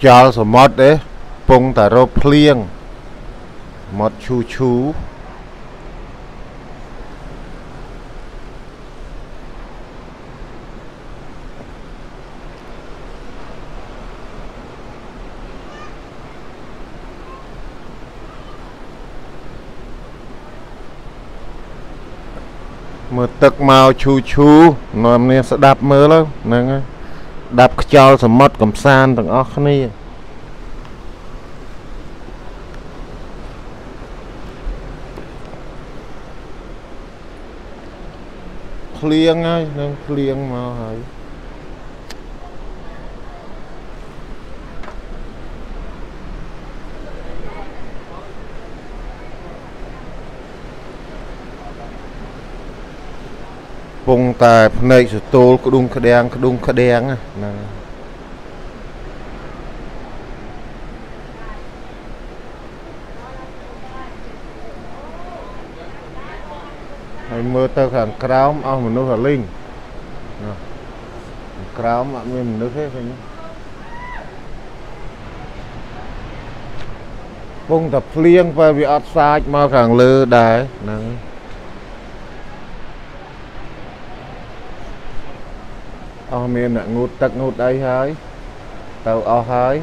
ខ្យល់សមុទ្រទេពងតែរោភ្លៀងមាត់ឈូឈូមើលទឹកមកឈូឈូនាំនេះស្ដាប់មើលហ្នឹងហើយ ដាប់ខ្យល់សមុទ្រកំសាន្តទាំងអស់គ្នាភ្លៀងហើយនឹងភ្លៀងមកហើយ ពងតែភ្នែកសតូលក្ដុងក្ដាំងក្ដុងក្ដាំងហ្នឹងហើយមើលទៅខាងក្រោមអស់មនុស្សរលីងក្រោមអត់មានមនុស្សទេឃើញពងតែភ្លៀងបើវាអត់សាចមកខាងលើដែរហ្នឹង អស់មានអ្នកងូតទឹកងូតអីហើយទៅអស់ហើយ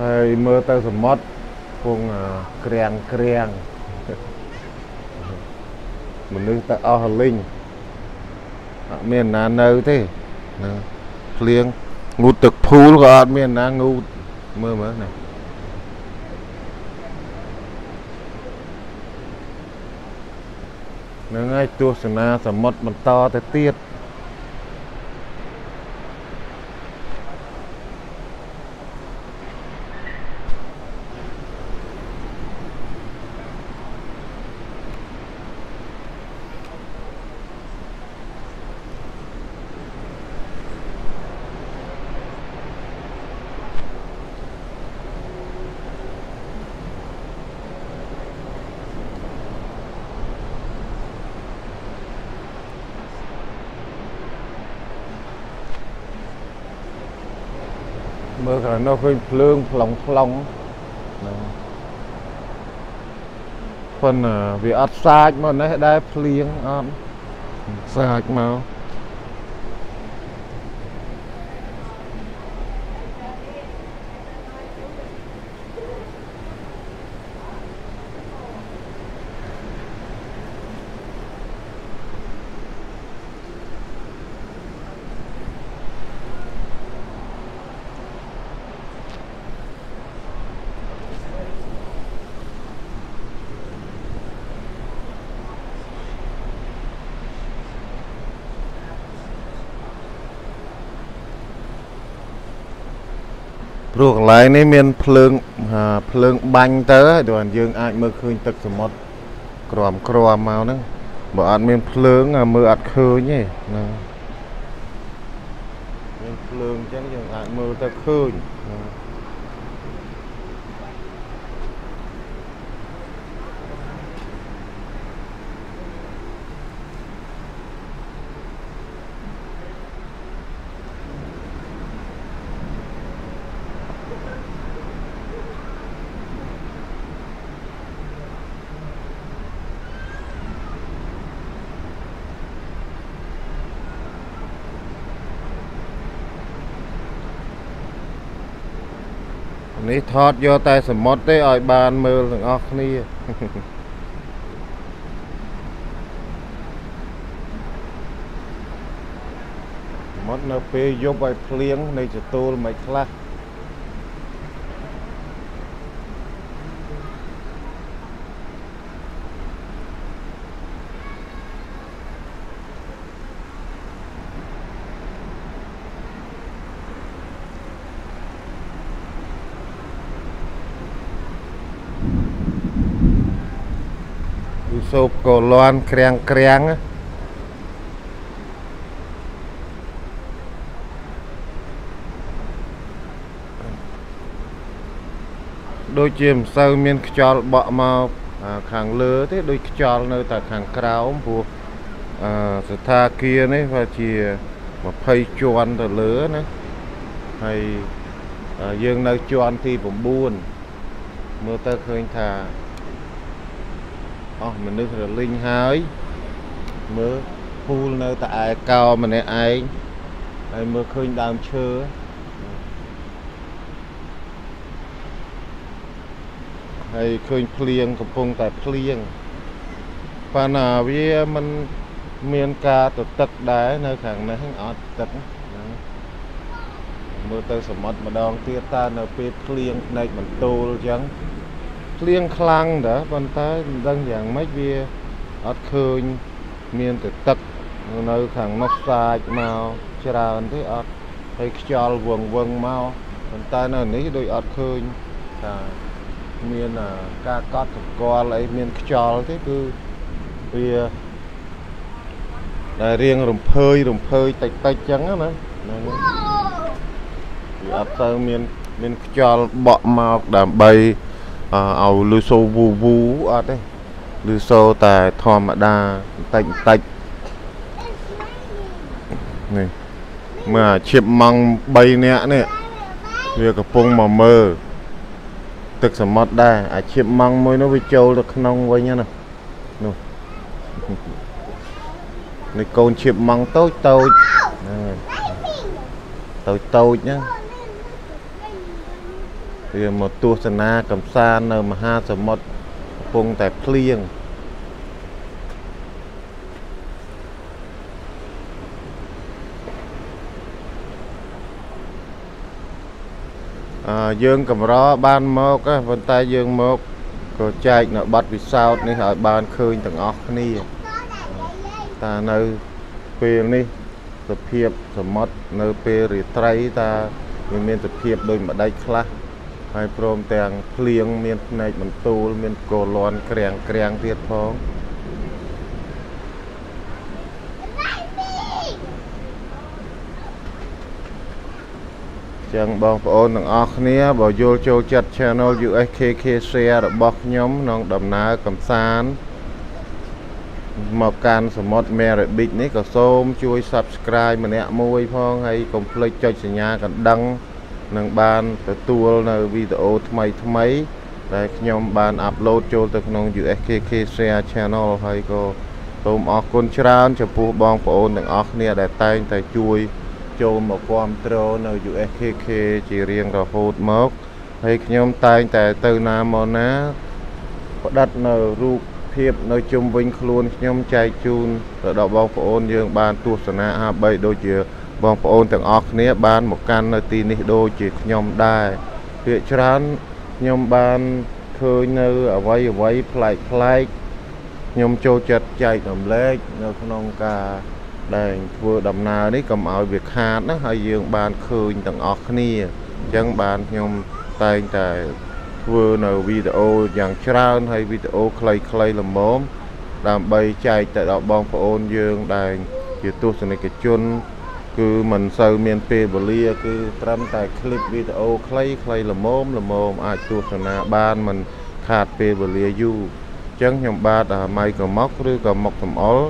ហើយមើលទៅសមុទ្រពងក្រាំងក្រាំងមនុស្សទៅអស់លីងអត់មានណានៅទេណាភ្លៀងងូតទឹកភូលក៏អត់មានណាងូតមើលមើលណា នឹងហើយទស្សនាសមុទ្របន្តទៅទៀត មើលខាងនោះឃើញភ្លើងប្លុងប្លុងហ្នឹងប៉ុន្តែវាអត់សាចមកនេះដែរភ្លៀងអត់សាចមក ព្រោះកន្លែងនេះមានភ្លើងភ្លើងបាញ់ទៅដល់យើងអាចមើលឃើញទឹកសមុទ្រក្រំក្រំមកហ្នឹងបើអត់មានភ្លើងមើលអត់ឃើញទេហ្នឹងមានភ្លើងអញ្ចឹងយើងអាចមើលទៅឃើញហ្នឹងនេះថតយកតែសមុទ្រទេឲ្យបានមើលទាំងអស់គ្នាសមុទ្រនៅពេលយប់ឲ្យភ្លៀងនៃចតូលមិនខ្លះ សូបក៏លន់ក្រាំងក្រាំងដូចជាមិនសូវមានខ្យល់បក់មកអាខាងលើទេដូចខ្យល់នៅតែខាងក្រោមព្រោះអឺស្ថាគារនេះវាជា20ជាន់ទៅលើណាហើយយើងនៅជាន់ទី9មើលទៅឃើញថា អស់មនុស្សរលីងហើយមើលពូលនៅតែឯកោម្នាក់ឯងហើយមើលឃើញដើមឈើហើយឃើញភ្លៀងកំពុងតែភ្លៀងប៉ុន្តែវាមិនមានការទៅទឹកដែរនៅខាងនេះអត់ទឹកហ្នឹងមើលទៅសមុទ្រម្ដងទៀតតើនៅពេលភ្លៀងផ្នែកបន្ទោលអញ្ចឹង ភ្លៀងខ្លាំងដែរប៉ុន្តែមិនដឹងយ៉ាងម៉េចវាអត់ឃើញមានតែទឹកនៅខាងនោះសាច់មកច្រើនទេអត់ហើយខ្យល់វងវងមកប៉ុន្តែនៅនេះដូចអត់ឃើញថាមានការកត់សម្គាល់អីមានខ្យល់ទេគឺវាដែលរៀងរំភើយរំភើយតិចតិចចឹងណាហ្នឹងវាអត់ទៅមានមានខ្យល់បក់មកដើម្បី ឲ្យលឺសូវូវូអត់ទេលឺសូតែធម្មតាបន្តិចបន្តិចនេះមើលអាឈៀបម៉ង់3នាក់នេះវាកំពុងមកមើលទឹកសមុទ្រដែរអាឈៀបម៉ង់មួយនោះវាចូលទៅក្នុងវិញណានោះនេះកូនឈៀបម៉ង់តូចតូចហ្នឹងតូចតូចហ្នឹង វាមកទស្សនាកំសាន្តនៅមហាសមុទ្រកំពុងតែភ្លៀងអឺយើងកម្របានមកប៉ុន្តែយើងមកក៏ចែកនៅប័ណ្ណពិសោធន៍នេះឲ្យបានឃើញទាំងអស់គ្នាតានៅពេលនេះសភាពសមុទ្រនៅពេលរាត្រីតាវាមានសភាពដូចម្ដេចខ្លះ ហើយព្រមទាំងភ្លៀងមានផ្នែកបន្ទូល មានកូលន់ក្រាំងក្រាំងទៀតផងចឹងបងប្អូនទាំងអស់គ្នាបើយល់ចូលចិត្ត Channel USKK Share របស់ខ្ញុំក្នុងដំណើរកំសាន្តមកកាន់សមុទ្រ Meribic នេះក៏សូមជួយ Subscribe ម្នាក់មួយផងហើយកុំភ្លេចចុចសញ្ញាកណ្ដឹង នឹងបានទទួលនៅវីដេអូថ្មីថ្មី ដែលខ្ញុំបានអាប់ឡូតចូលទៅក្នុង USKK Share Channel ហើយក៏សូមអរគុណច្រើនចំពោះបងប្អូនទាំងអស់គ្នាដែលតែងតែជួយចូលមកគ្រប់គ្រងនៅ USKK ជារៀងរហូតមកហើយខ្ញុំតែងតែទៅណាមកណាផ្ដិតនៅរូបភាពនៅជុំវិញខ្លួនខ្ញុំចែកជូនទៅដល់បងប្អូនយើងបានទស្សនាអាបីដូចជា បងប្អូនទាំងអស់គ្នា បានមកកាន់នៅទីនេះដូចជាខ្ញុំដែរភាគច្រើនខ្ញុំបានឃើញនៅអវ័យអវ័យប្លែកប្លែកខ្ញុំចូលចិត្តចែករំលែកនៅក្នុងការដែលធ្វើដំណើរនេះកុំឲ្យវាខាតណាហើយយើងបានឃើញទាំងអស់គ្នាអញ្ចឹងបានខ្ញុំតែងតែធ្វើនៅវីដេអូយ៉ាងច្រើនហើយវីដេអូខ្លីៗល្មមដើម្បីចែកទៅដល់បងប្អូនយើងដែលជាទស្សនិកជន គឺមិនសូវមានពេលវេលា គឺត្រឹមតែคลิปវីដេអូខ្លីខ្លីល្មមល្មមអាចទស្សនាបានមិនខាតពេលវេលាយូរអញ្ចឹងខ្ញុំបាទម៉ៃក៏មកឬក៏មកសំអល់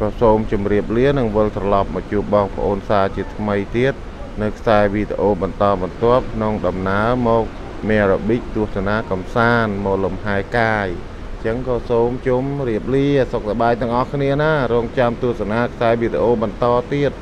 ក៏សូមជម្រាបលានិងវិលត្រឡប់មកជួបបងប្អូនសាជាថ្មីទៀតនៅខ្សែវីដេអូបន្តបន្ទាប់ក្នុងដំណើរមកមេរ៉ាប៊ិកទស្សនាកំសាន្តមកលំហែកាយអញ្ចឹងក៏សូមជុំរៀបលាសុខសប្បាយទាំងអស់គ្នាណារងចាំទស្សនាខ្សែវីដេអូបន្តទៀត